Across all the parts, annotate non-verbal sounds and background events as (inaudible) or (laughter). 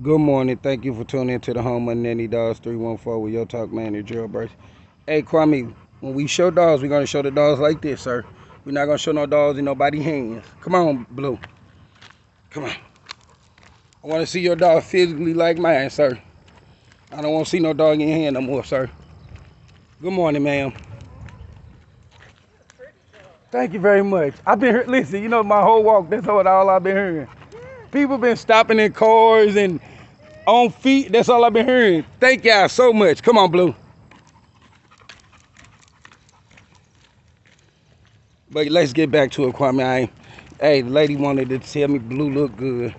Good morning. Thank you for tuning into the home of Nanny Dogs 314 with your talk man, Gerald Burst. Hey, Kwame, when we show dogs, we're going to show the dogs like this, sir. We're not going to show no dogs in nobody's hands. Come on, Blue. Come on. I want to see your dog physically like mine, sir. I don't want to see no dog in your hand no more, sir. Good morning, ma'am. Thank you very much. I've been here, listen, you know, my whole walk, that's all, all I've been hearing. People been stopping in cars and on feet. That's all I've been hearing. Thank y'all so much. Come on, Blue. But let's get back to it, Kwame. I, hey, the lady wanted to tell me Blue look good.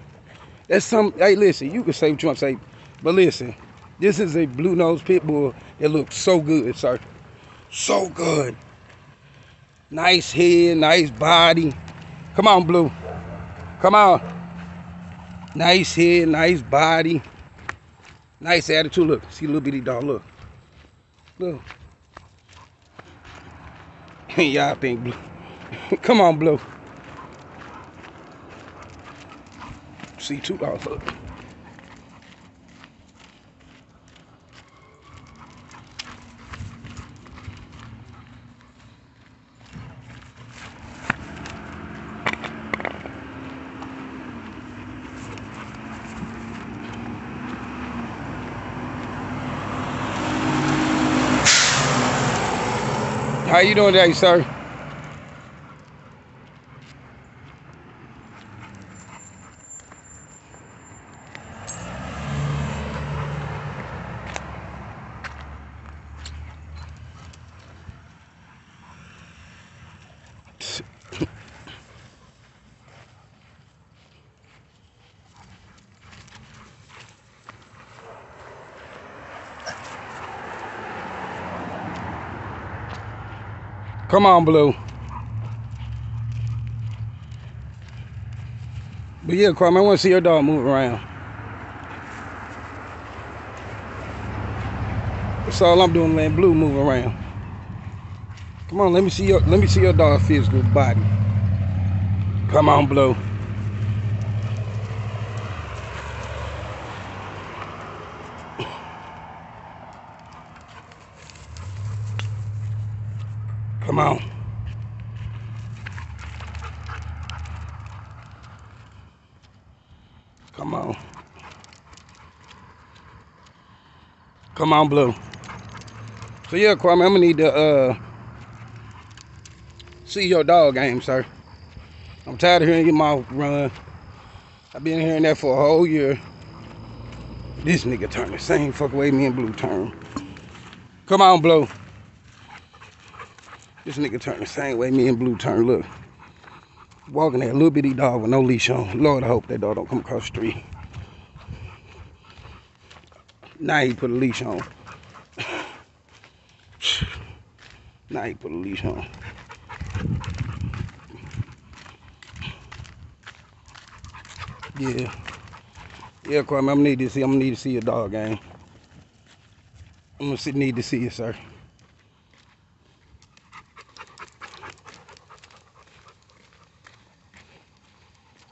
That's some. Hey, listen, you can say what you want to say, but listen, this is a blue nose pit bull that looks so good, sir. So good. Nice head, nice body. Come on, Blue. Come on. Nice head, nice body. Nice attitude. Look, see little bitty dog. Look. Look. (laughs) Y'all think blue. (laughs) Come on, blue. See two dogs. Look. How you doing today, sir? Come on, Blue. But yeah, Kwame, I want to see your dog move around. That's all I'm doing, letting Blue move around. Come on, let me see your let me see your dog physical body. Come on, Blue. Come on. Come on. Come on, Blue. So yeah, Kwame, I'm gonna need to uh see your dog game, sir. I'm tired of hearing your mouth run. I've been hearing that for a whole year. This nigga turned the same fuck way me and Blue turn. Come on, Blue. This nigga turned the same way me and Blue turned. Look. Walking that little bitty dog with no leash on. Lord, I hope that dog don't come across the street. Now he put a leash on. (sighs) Now he put a leash on. Yeah. Yeah, Kwame, I'm gonna need to see. I'm gonna need to see your dog game. I'm gonna need to see you, sir.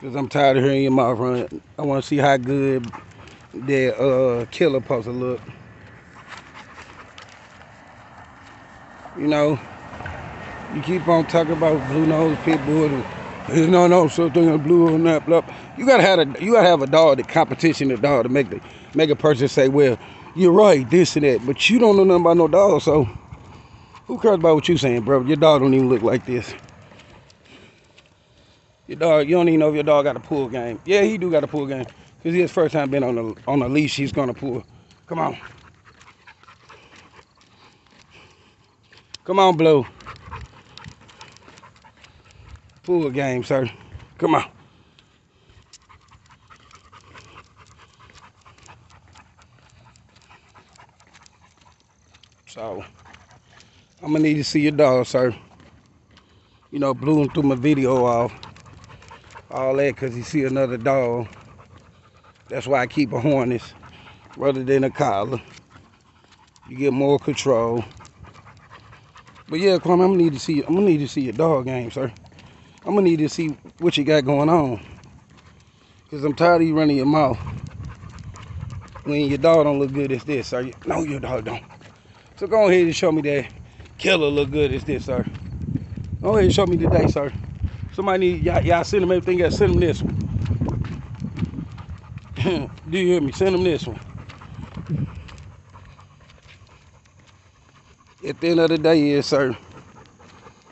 Cause I'm tired of hearing your mouth run. I want to see how good that uh, killer supposed look. You know, you keep on talking about blue nose pit bull. and no no such thing as blue on that blah. You gotta have a you gotta have a dog, the competition, the dog to make the make a person say, well, you're right, this and that. But you don't know nothing about no dog, so who cares about what you saying, bro? Your dog don't even look like this. Your dog, you don't even know if your dog got a pull game. Yeah, he do got a pull game. Cause his first time been on a on a leash, he's gonna pull. Come on. Come on, Blue. Pull game, sir. Come on. So, I'm gonna need to see your dog, sir. You know, Blue threw my video off. All that because he see another dog. That's why I keep a harness rather than a collar. You get more control. But yeah, Kwame, I'm gonna need to see. I'm gonna need to see your dog game, sir. I'm gonna need to see what you got going on. Cause I'm tired of you running your mouth. when your dog don't look good as this, sir. No, your dog don't. So go ahead and show me that killer look good as this, sir. Go ahead and show me today, sir. Somebody need y'all, y'all send them everything. Got send them this one. (clears throat) Do you hear me? Send them this one. At the end of the day, is sir.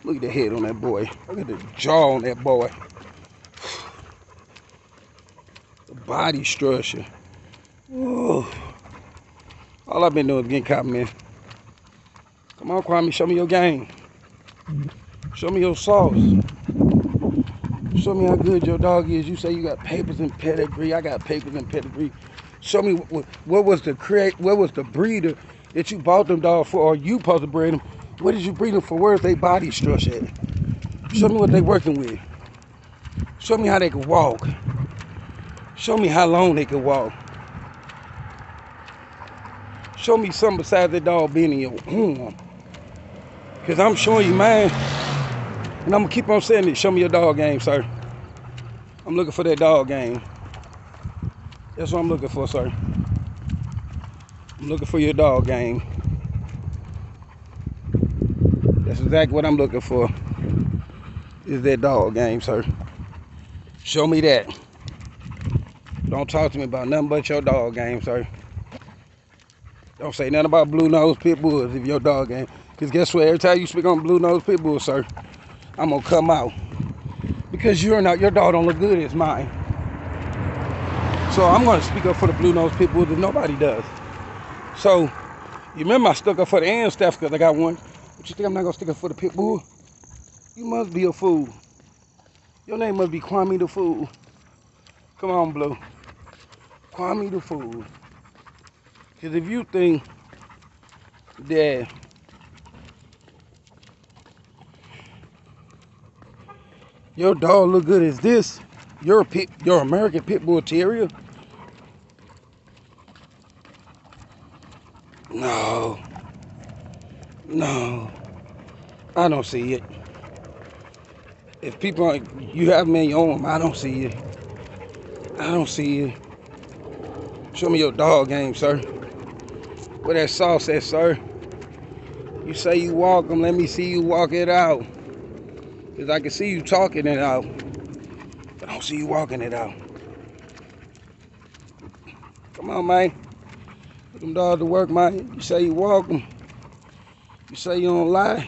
Look at the head on that boy. Look at the jaw on that boy. The body structure. Ooh. All I've been doing is getting caught, man. Come on, Kwame, show me your game. Show me your sauce. Show me how good your dog is. You say you got papers and pedigree. I got papers and pedigree. Show me what, what was the create, what was the breeder that you bought them dog for, or you supposed to breed them. What did you breed them for? Where's their body structure at? Show me what they working with. Show me how they can walk. Show me how long they can walk. Show me something besides that dog being in your home. Because I'm showing you mine. And I'm to keep on saying it. Show me your dog game, sir. I'm looking for that dog game. That's what I'm looking for, sir. I'm looking for your dog game. That's exactly what I'm looking for. Is that dog game, sir. Show me that. Don't talk to me about nothing but your dog game, sir. Don't say nothing about blue nose pit bulls if your dog game. Because guess what? Every time you speak on blue nose pit bulls, sir, I'm gonna come out. Because you're not your dog don't look good as mine. So I'm gonna speak up for the blue nose pit bulls if nobody does. So you remember I stuck up for the and stuff because I got one. But you think I'm not gonna stick up for the pit bull? You must be a fool. Your name must be Kwame the Fool. Come on, Blue. Kwame the Fool. Because if you think that your dog look good as this, your pit, your American Pit Bull Terrier, no, no, I don't see it. If people, you have them in your I don't see it. I don't see it. Show me your dog game, sir. Where that sauce at, sir? You say you walk them, let me see you walk it out. Because I can see you talking it out. But I don't see you walking it out. Come on, man. Put them dogs to work, man. You say you walk them. You say you don't lie.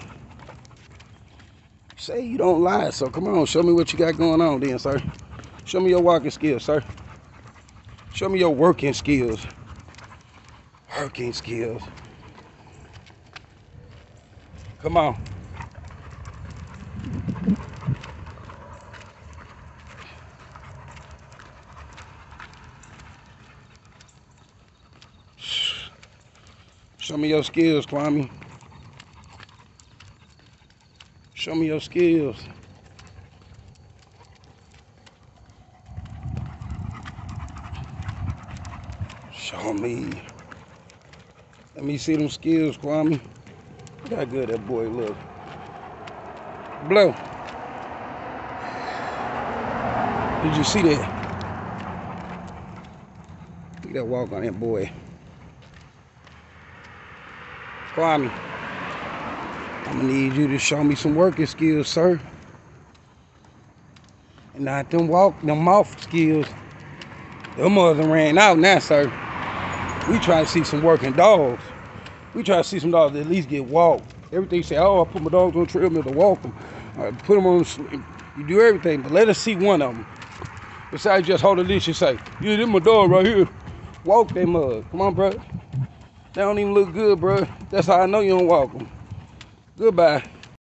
You say you don't lie. So come on, show me what you got going on then, sir. Show me your walking skills, sir. Show me your working skills working skills. Come on. Show me your skills, Kwame. Show me your skills. Show me. Let me see them skills, Kwame. Look how good that boy look. Blow. Did you see that? Look at that walk on that boy. Kwame, I'm gonna need you to show me some working skills, sir. And not them walk, them mouth skills. Them mother ran out now, sir. We try to see some working dogs. We try to see some dogs that at least get walked. Everything say, oh, I put my dogs on treadmill to walk them. I uh, put them on, you do everything, but let us see one of them. Besides just holding this, you say, yeah, this my dog right here. Walk that mug. Come on, bro. They don't even look good, bro. That's how I know you don't walk them. Goodbye.